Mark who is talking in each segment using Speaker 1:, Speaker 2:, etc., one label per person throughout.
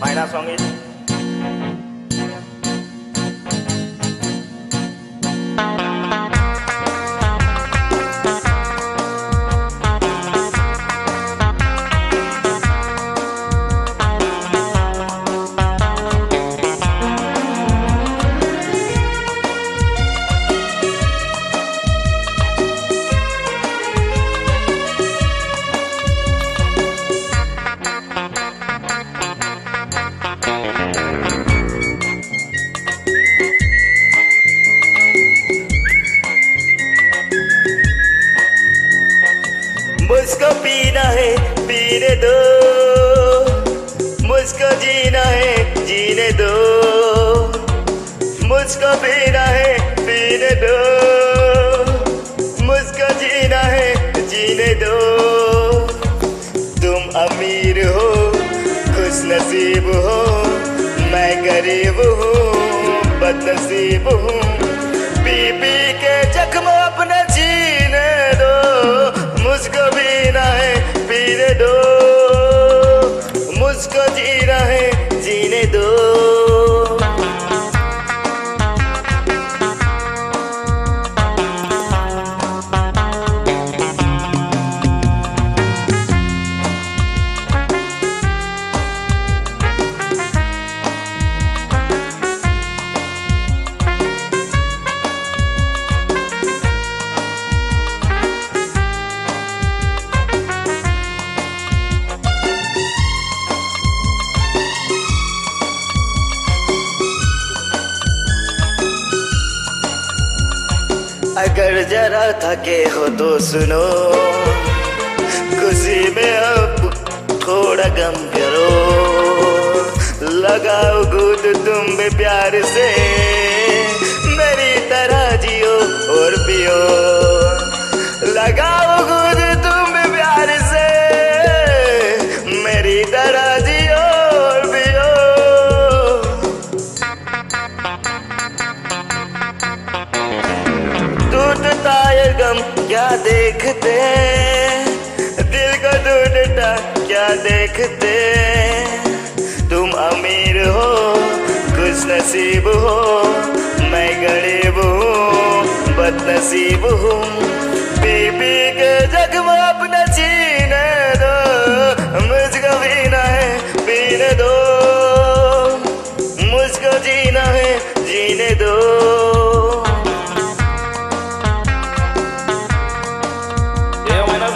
Speaker 1: Find a song is. मुझको जीना है, जीने दो। मुझको पीना है, पीने दो। मुझको जीना है, जीने दो। तुम अमीर हो खुश नसीब हो, मैं गरीब हूँ, बदनसीब हूँ। पी के जख्म अपने अगर जरा थके हो तो सुनो। खुशी में अब थोड़ा गम करो। लगाओ गुद तुम भी प्यार से। गम क्या देखते? दिल को टूटता क्या देखते? तुम अमीर हो खुश नसीब हो, मैं गरीब हूँ, बदनसीब हूँ।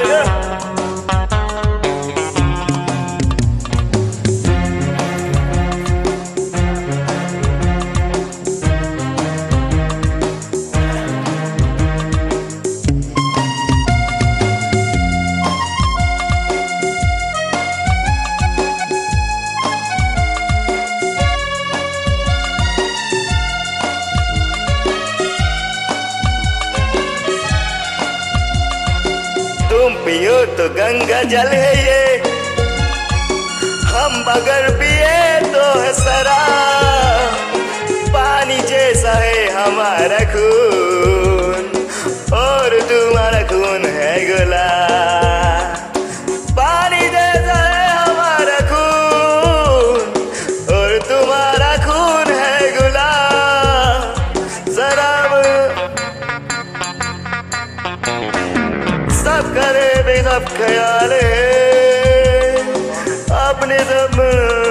Speaker 1: Yeah. पियो तो गंगा जल है ये। हम बगर पिए तो है सरा। पानी जैसा है हमारा खून। सब ख्याल अपने सब